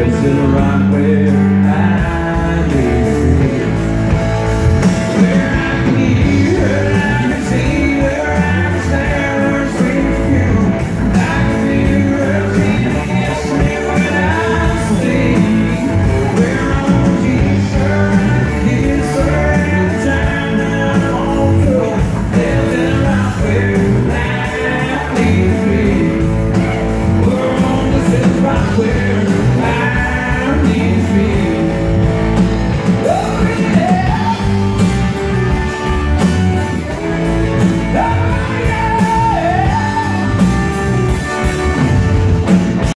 It's in a rock where I